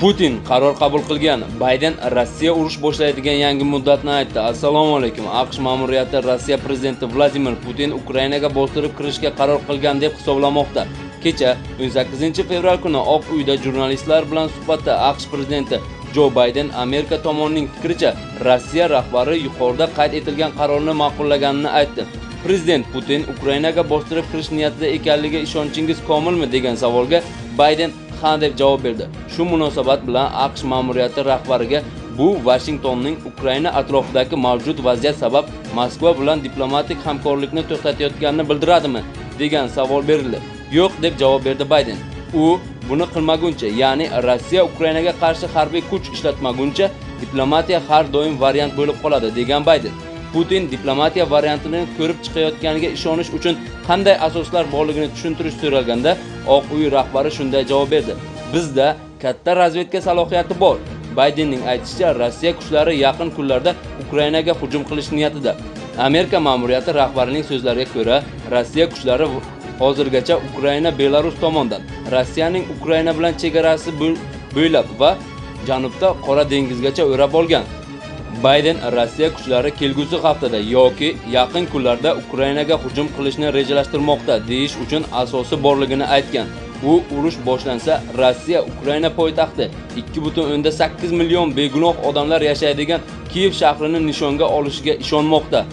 Putin qaror qabul qilgan. Bayden Rossiya urush boshlaydigan yangi muddatni aytdi. Assalomu alaykum. AQSh ma'muriyati Rossiya prezidenti Vladimir Putin Ukrainaga bostirib kirishga qaror qilgan deb hisoblamoqda. Kecha 18-fevral kuni Oq uyda jurnalistlar bilan suhbatda AQSh prezidenti Jo Bayden Amerika tomonining fikricha Rossiya rahbari yuqorida qayd etilgan qarorni ma'qullaganini aytdi. Prezident Putin Ukrainaga bostirib kirish niyatida ekanligi ishonchingiz komilmi degan savolga Bayden ha deb javob berdi. Shu munosabat bilan AQSh ma'muriyati rahbariga bu Vashingtonning Ukraina atrofidagi mavjud vaziyat sabab Moskva bilan diplomatik hamkorlikni to'xtatayotganini bildiradimi degan savol berildi. Yo'q deb javob berdi Bayden. U buni qilmaguncha, ya'ni Rossiya Ukrainaga qarshi harbiy kuch ishlatmaguncha diplomatiya har doim variant bo'lib qoladi degan Bayden. Putin diplomatiya variantini ko'rib chiqayotganiga ishonish uchun qanday asoslar borligini tushuntirish so'ralganda Oq uy rahbari shunday javob berdi. Bizda katta razvedka salohiyati bor. Baydenning aytishicha, Rossiya kuchlari yaqin kunlarda Ukrainaga hujum qilish niyatida. Amerika ma'muriyati rahbarining so'zlariga ko'ra, Rossiya kuchlari hozirgacha Ukraina Belarus tomonidan Rossiyaning Ukraina bilan chegarasi bo'ylab va janubda Qora dengizgacha o'rab olgan. Bayden Rossiya kuchlari kelgusi haftada yoki yaqin kunlarda Ukrainaga hujum qilishni rejalashtirmoqda deyish uchun asosi borligini aytgan. U urush boshlansa, Rossiya Ukraina poytaxti 2.8 million begunoh odamlar yashaydigan Kiyev shahrini nishonga olishiga ishonmoqda.